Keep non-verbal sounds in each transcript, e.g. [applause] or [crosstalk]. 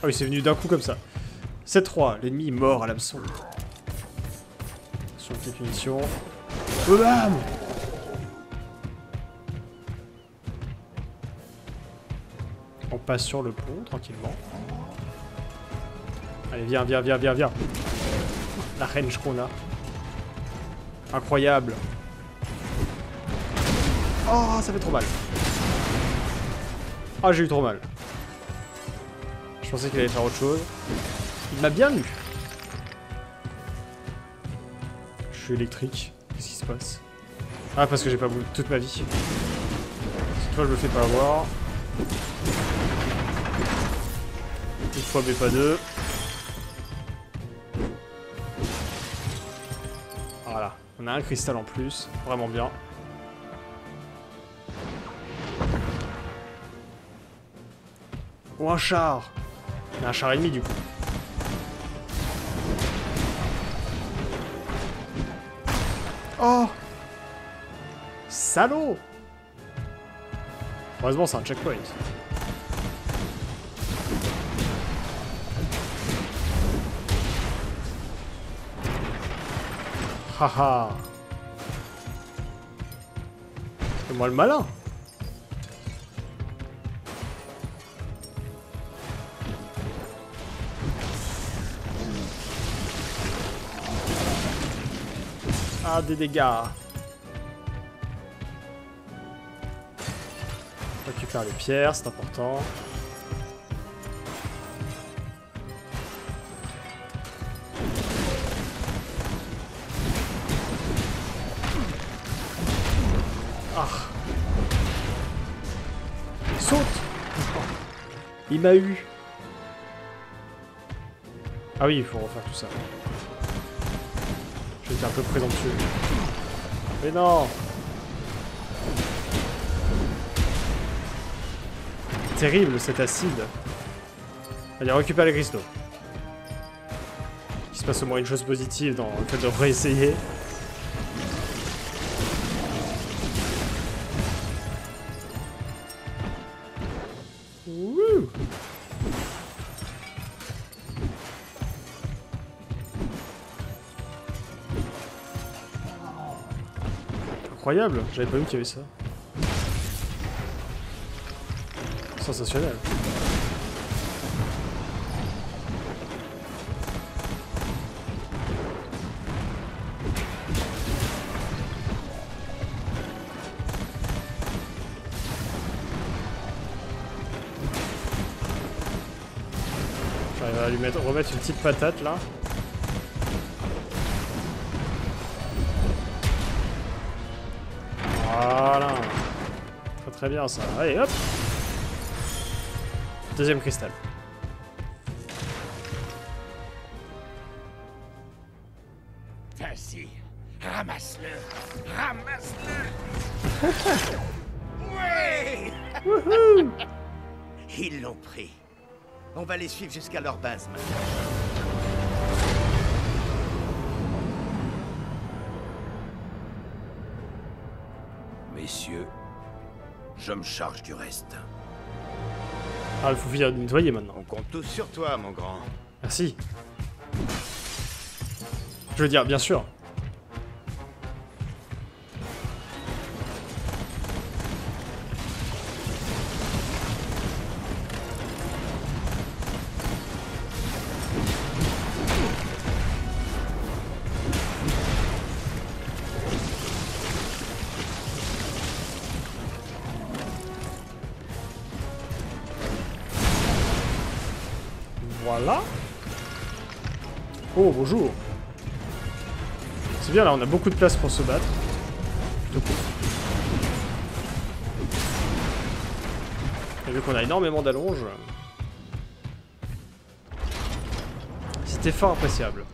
Ah oui, c'est venu d'un coup comme ça. 7-3, l'ennemi mort à l'hameçon. Sur petite munition. Oh, bam On passe sur le pont, tranquillement. Allez, viens, viens, viens, viens, viens. La range qu'on a. Incroyable. Oh, ça fait trop mal. Ah, j'ai eu trop mal. Je pensais qu'il allait faire autre chose. Il m'a bien eu. Je suis électrique. Qu'est-ce qui se passe? Ah, parce que j'ai pas voulu toute ma vie. Cette fois, je me fais pas avoir. Une fois, mais pas deux. Voilà. On a un cristal en plus. Vraiment bien. Ou un char. Il y a un char ennemi du coup. Oh Salaud Heureusement c'est un checkpoint. Haha C'est moi le malin Ah, des dégâts. Récupère les pierres, c'est important. Ah. Saute Il m'a eu. Ah oui, il faut refaire tout ça. J'étais un peu présomptueux. Mais non Terrible cet acide. Allez, récupère les cristaux. Il se passe au moins une chose positive dans le fait de réessayer. Incroyable, j'avais pas vu qu'il y avait ça. Sensationnel. J'arrive à lui mettre, remettre une petite patate là. Très bien ça. Allez hop Deuxième cristal. Vas-y, ramasse-le, ramasse-le. [laughs] oui Ils l'ont pris. On va les suivre jusqu'à leur base maintenant. Je me charge du reste. Ah, il faut finir de nettoyer maintenant. On compte tous sur toi, mon grand. Merci. Je veux dire, bien sûr. Oh, bonjour. C'est bien, là, on a beaucoup de place pour se battre. Et vu qu'on a énormément d'allonges... C'était fort appréciable.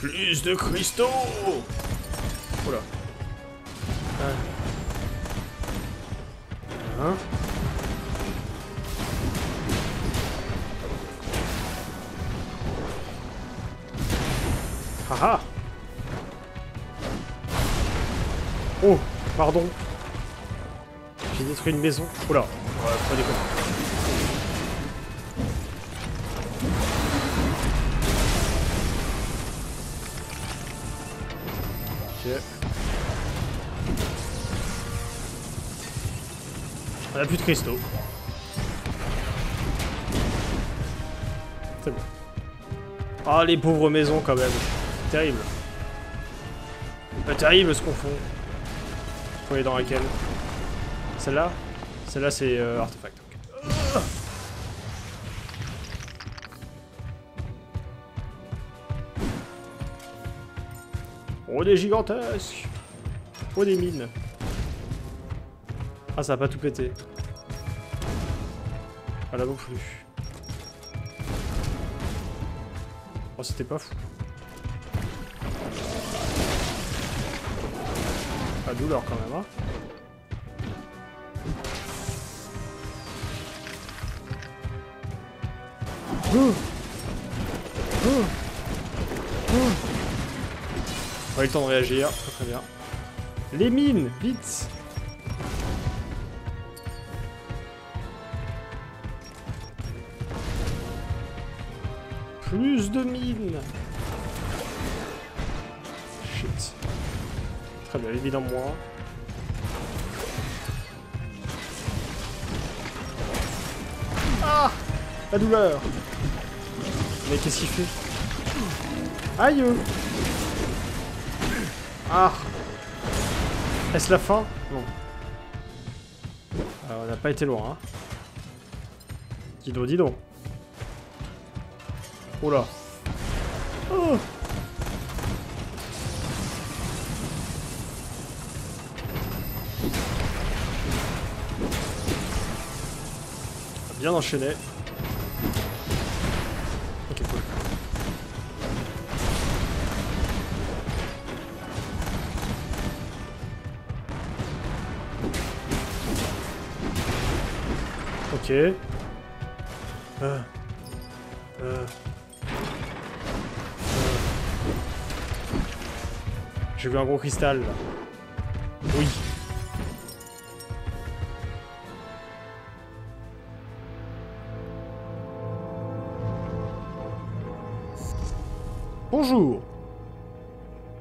Plus de cristaux Oula. Ah. Haha Oh, pardon. J'ai détruit une maison. Oula. On a plus de cristaux. C'est bon. Ah, les pauvres maisons quand même. Terrible. Pas terrible ce qu'on fait. Faut aller dans laquelle? Celle-là? Celle-là c'est euh, artefact. Oh des gigantesques Oh des mines Ah ça a pas tout pété. Ah là non plus. Oh c'était pas fou. Pas douleur quand même, hein. Ouh. Pas eu le temps de réagir, très très bien. Les mines, vite Plus de mines Shit. Très bien, évidemment moi. Ah La douleur Mais qu'est-ce qu'il fait? Aïe Ah Est-ce la fin? Non. Alors, on n'a pas été loin, hein. Dis donc, dis donc. Oh là. Oh Bien enchaîné. Ok, cool. Ok. Euh. J'ai vu un gros cristal là. Oui. Bonjour.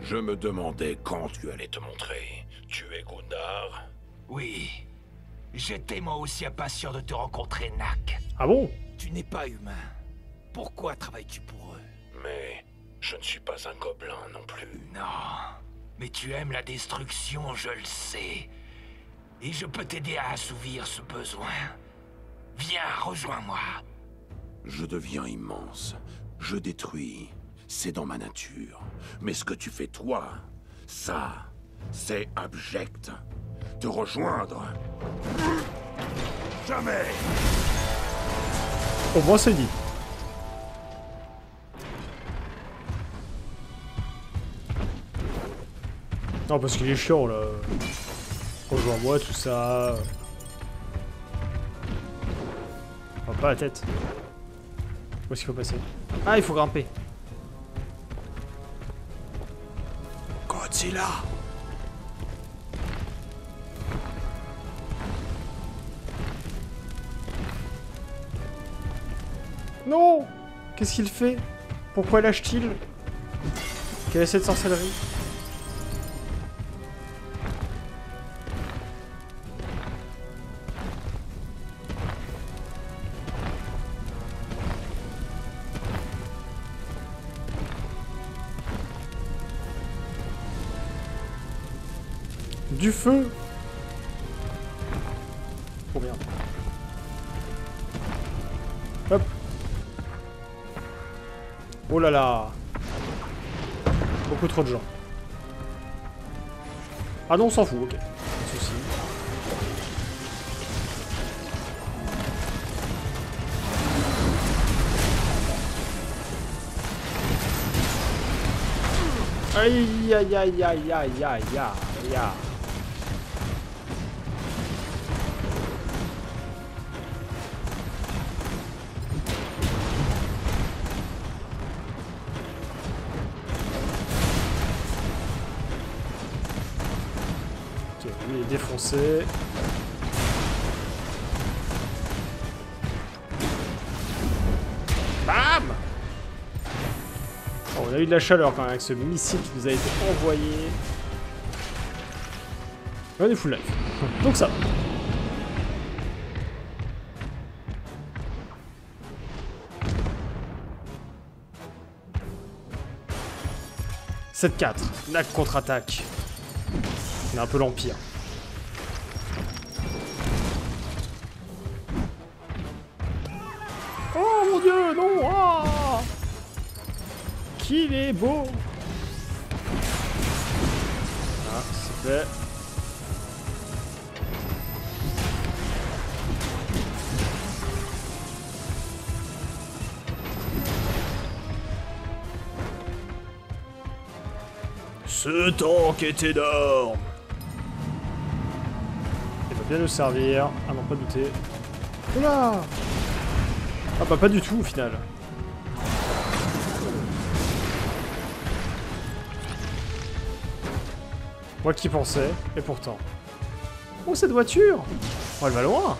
Je me demandais quand tu allais te montrer. Tu es Gundar Oui. J'étais moi aussi impatient de te rencontrer, Nak. Ah bon? Tu n'es pas humain. Pourquoi travailles-tu pour eux? Mais je ne suis pas un gobelin non plus. Non. Mais tu aimes la destruction, je le sais. Et je peux t'aider à assouvir ce besoin. Viens, rejoins-moi. Je deviens immense. Je détruis. C'est dans ma nature. Mais ce que tu fais toi, ça, c'est abject. Te rejoindre Jamais Au moins c'est dit. Non parce qu'il est chiant là. Rejoins-moi tout ça. Oh, pas la tête. Où est-ce qu'il faut passer? Ah il faut grimper. Godzilla Non Qu'est-ce qu'il fait? Pourquoi lâche-t-il? Quelle est cette sorcellerie? Feu. Hop Oh là là Beaucoup trop de gens. Ah non, on s'en fout, ok. Pas de soucis. Aïe aïe aïe aïe aïe aïe aïe aïe Bam Oh, On a eu de la chaleur quand même avec ce missile qui nous a été envoyé. On est full life. [laughs] Donc ça va. « 7-4, la contre-attaque. On est un peu l'Empire. Qu'il est beau Ah, c'est fait. Ce tank est énorme Il va bien nous servir, à n'en pas douter. Oula Ah bah pas du tout au final. Moi qui pensais, et pourtant. Oh cette voiture? Oh elle va loin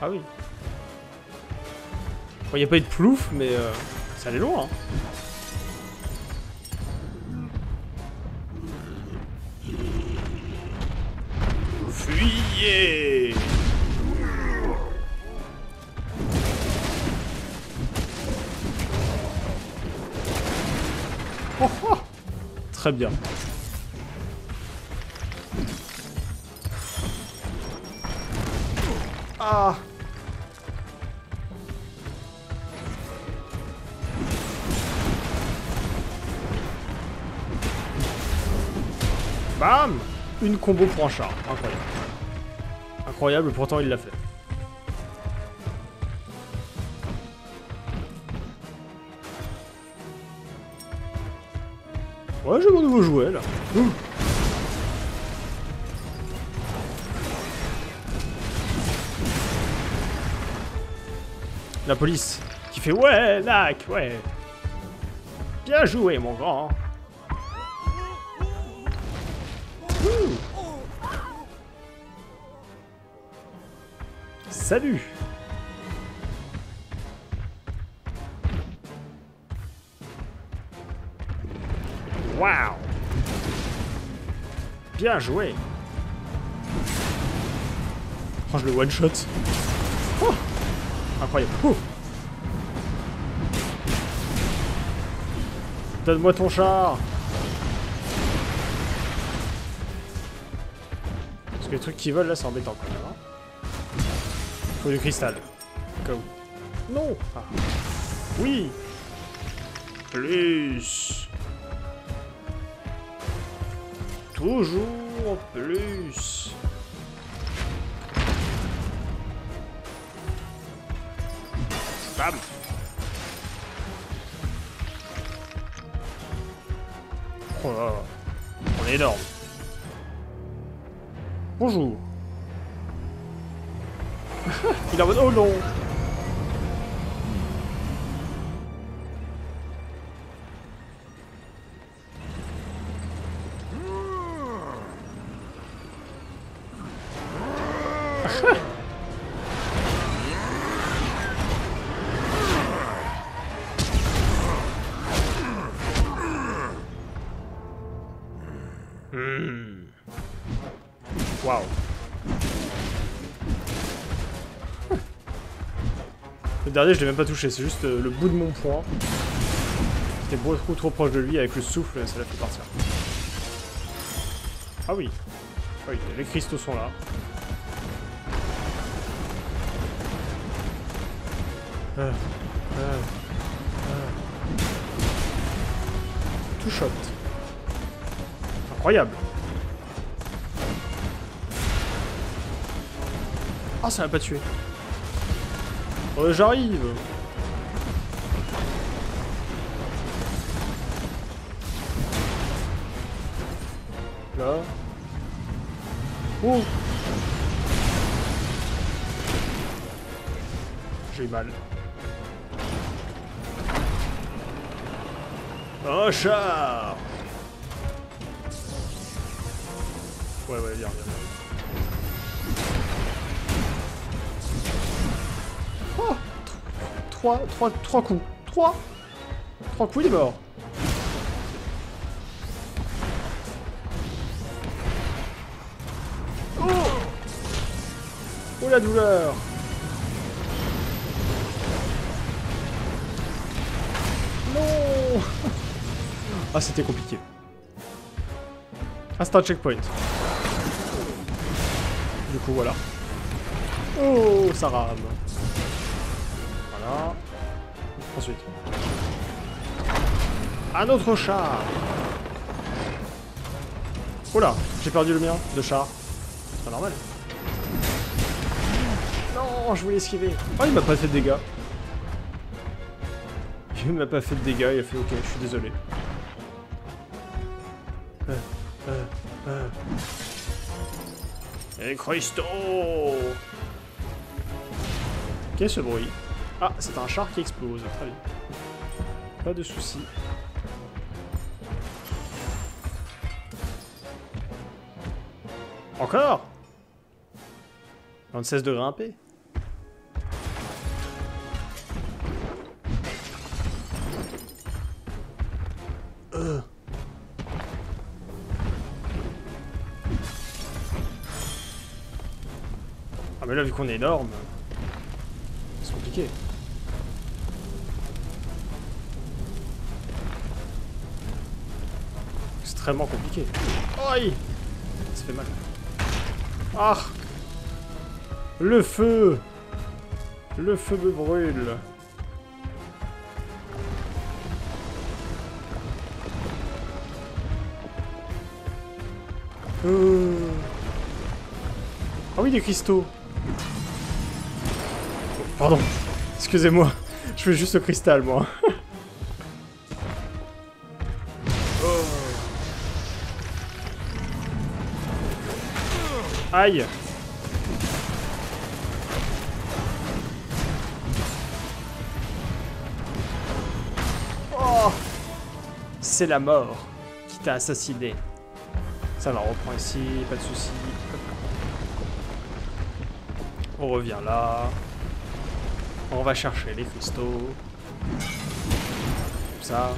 Ah oui. Bon y a pas eu de plouf, mais euh, ça allait loin. hein. Très bien. Ah Bam Une combo pour un char. Incroyable. Incroyable, pourtant il l'a fait. Là. La police qui fait ouais, Nac, ouais. Bien joué, mon grand. Salut Waouh Bien joué Oh, je le one-shot Oh Incroyable. Donne-moi ton char Parce que les trucs qui volent là, c'est embêtant quand même. Hein. Faut du cristal. Non ah. Oui Plus Toujours plus Bam Oh là là. On est énorme. Bonjour. [laughs] Il est en mode oh non Le dernier, je l'ai même pas touché, c'est juste euh, le bout de mon poing. J'étais beaucoup trop proche de lui, avec le souffle, ça l'a fait partir. Ah oui. Ah oui, les cristaux sont là. Euh, euh. Tout shot. Incroyable. Ah, ça m'a pas tué. Euh, J'arrive. Là. Oh J'ai mal. Un char Ouais, ouais, viens, viens. 3, 3, 3 coups. 3 3 coups, il est mort. Oh Oh la douleur Non [laughs] Ah, c'était compliqué. Un checkpoint. Du coup, voilà. Oh, ça rame. Voilà. Ensuite. Un autre char Oh là, j'ai perdu le mien, de char. C'est pas normal. Non, je voulais esquiver. Oh, il m'a pas fait de dégâts. Il m'a pas fait de dégâts, il a fait ok, je suis désolé. Euh, euh, euh. Et Christo Qu'est-ce ce bruit? Ah, c'est un char qui explose, très bien. Pas de soucis. Encore? On ne cesse de grimper. Euh. Ah mais là vu qu'on est énorme, c'est compliqué. Extrêmement compliqué. Aïe Ça fait mal. Ah Le feu Le feu me brûle Euh. Ah oui, des cristaux Pardon, excusez-moi, je fais juste le cristal, moi. [laughs] Oh C'est la mort qui t'a assassiné. Ça on reprend ici, pas de soucis. On revient là. On va chercher les cristaux. Comme ça.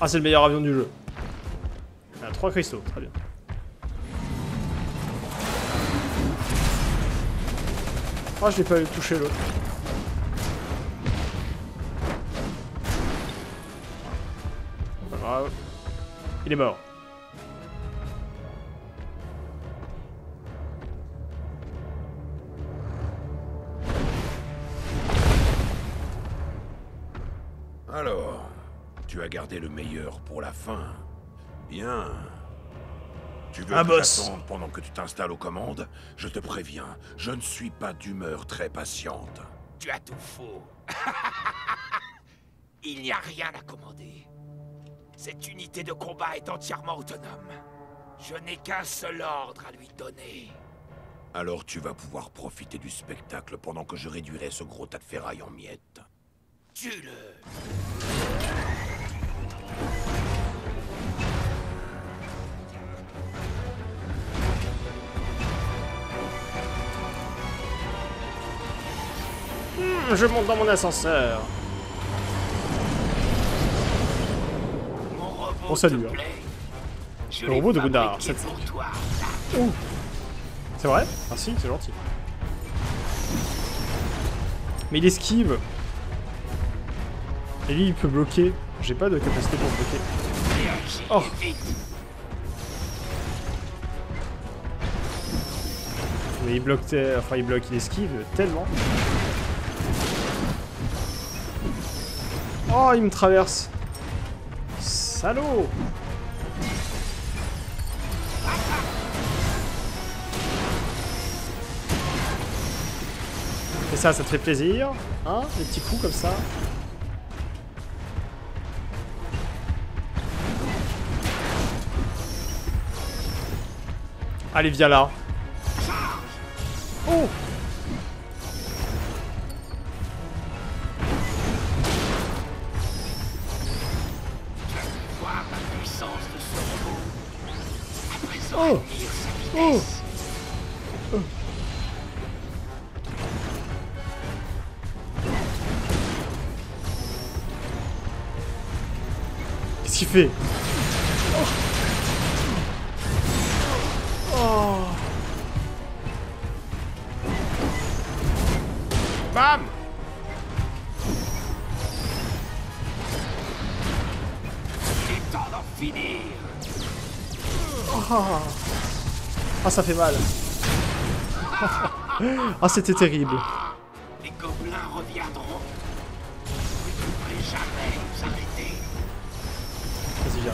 ah, c'est le meilleur avion du jeu. Il y a trois cristaux, très bien. Ah, je l'ai pas touché l'autre. Pas grave. Il est mort. Alors, tu as gardé le meilleur pour la fin. Bien. Tu veux Un que boss. j'attende pendant que tu t'installes aux commandes? Je te préviens, je ne suis pas d'humeur très patiente. Tu as tout faux. [laughs] Il n'y a rien à commander. Cette unité de combat est entièrement autonome. Je n'ai qu'un seul ordre à lui donner. Alors tu vas pouvoir profiter du spectacle pendant que je réduirai ce gros tas de ferraille en miettes. Tue-le. Hmm, je monte dans mon ascenseur. Mon salut, te hein. Le robot de fabriqué c'est- vrai? Merci, c'est gentil. Mais il esquive. Et lui, il peut bloquer. J'ai pas de capacité pour bloquer. Oh. Mais il bloque, te- enfin il bloque, il esquive tellement. Oh, il me traverse. Salaud Et ça, ça te fait plaisir Hein Les petits coups comme ça Allez, viens là. Oh fait Oh Bam Il est temps d'en finir Ah, ça fait mal. Ah, c'était terrible.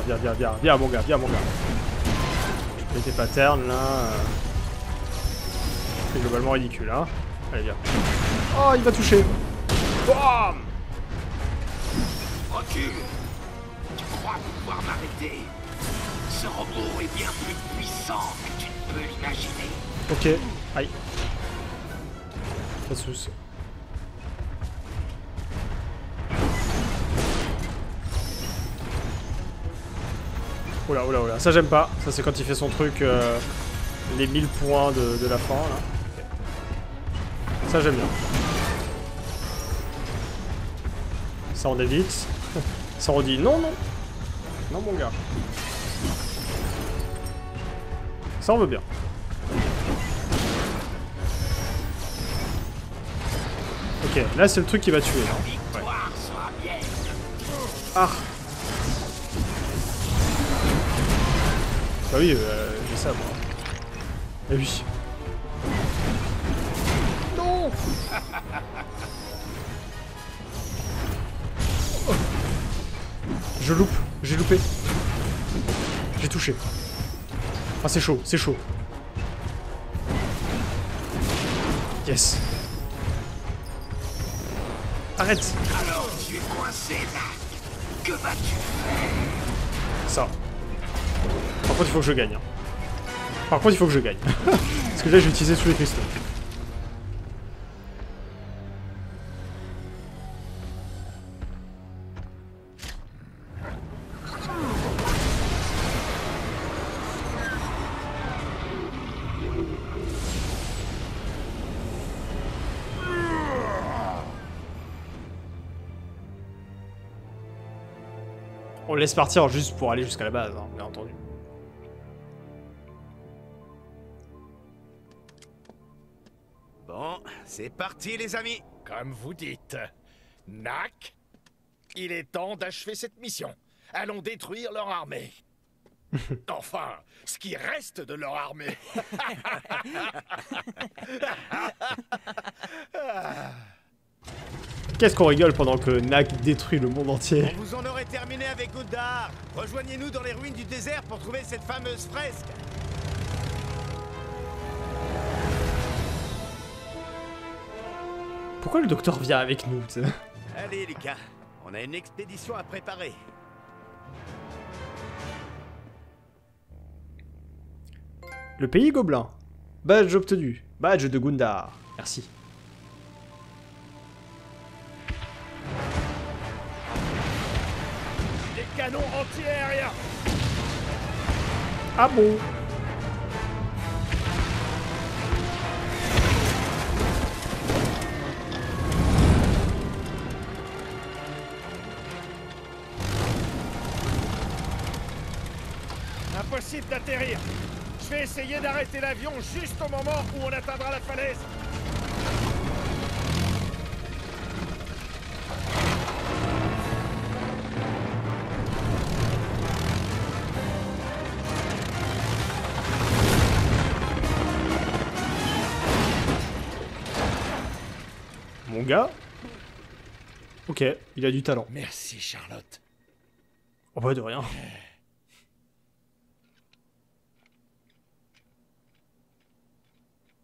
Viens, viens, viens, viens, mon gars, viens, mon gars. Je mets tes patterns, là. C'est globalement ridicule, hein. Allez, viens. Oh, il va toucher. Bam Recule Tu crois pouvoir m'arrêter? Ce robot est bien plus puissant que tu ne peux l'imaginer. Ok, aïe. Pas de soucis. Oula, oula, oula. Ça, j'aime pas. Ça, c'est quand il fait son truc, euh, les 1000 points de, de la fin, là. Ça, j'aime bien. Ça, on évite. [laughs] Ça, on dit non, non. Non, mon gars. Ça, on veut bien. Ok, là c'est le truc qui va tuer. hein. Ah Bah oui, euh, j'ai ça moi. Eh oui. Non Oh. Je loupe, j'ai loupé. J'ai touché. Ah c'est chaud, c'est chaud. Yes. Arrête Alors tu es coincé, Nac. Que vas-tu faire? Ça. Par contre, il faut que je gagne. hein. Par contre, il faut que je gagne. [laughs] Parce que là, j'ai utilisé tous les cristaux. On laisse partir juste pour aller jusqu'à la base, hein, bien entendu. C'est parti les amis Comme vous dites, Nac, il est temps d'achever cette mission. Allons détruire leur armée. [laughs] enfin, ce qui reste de leur armée. [laughs] Qu'est-ce qu'on rigole pendant que Nak détruit le monde entier Vous en aurez terminé avec Gundar Rejoignez-nous dans les ruines du désert pour trouver cette fameuse fresque Pourquoi le docteur vient avec nous Allez Lucas, on a une expédition à préparer. Le pays gobelin. Badge obtenu. Badge de Gundar. Merci. Des canons anti-aériens Ah bon? Impossible d'atterrir. Je vais essayer d'arrêter l'avion juste au moment où on atteindra la falaise. Mon gars Ok, il a du talent. Merci, Charlotte. Oh bah de rien.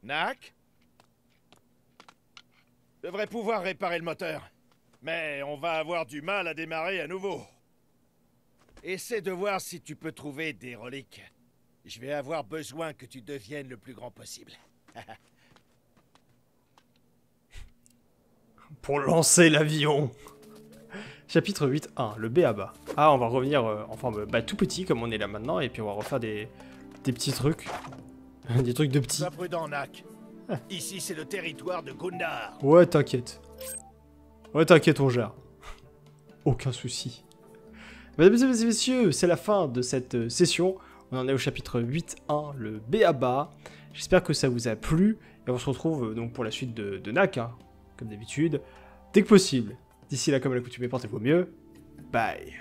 Nac Devrait pouvoir réparer le moteur. Mais on va avoir du mal à démarrer à nouveau. Essaie de voir si tu peux trouver des reliques. Je vais avoir besoin que tu deviennes le plus grand possible. [laughs] Pour lancer l'avion Chapitre 8.1, le B à bas. Ah, on va revenir euh, en forme bah, tout petit comme on est là maintenant, et puis on va refaire des, des petits trucs. [laughs] des trucs de petits. Sois prudent, Nak. [laughs] Ici, c'est le territoire de Gundar. Ouais, t'inquiète. Ouais, t'inquiète, on gère. [laughs] Aucun souci. Mesdames et messieurs, c'est la fin de cette euh, session. On en est au chapitre 8.1, le BABA. J'espère que ça vous a plu. Et on se retrouve euh, donc pour la suite de, de NAC, hein, comme d'habitude, dès que possible. D'ici là, comme à l'accoutumée, portez-vous mieux. Bye.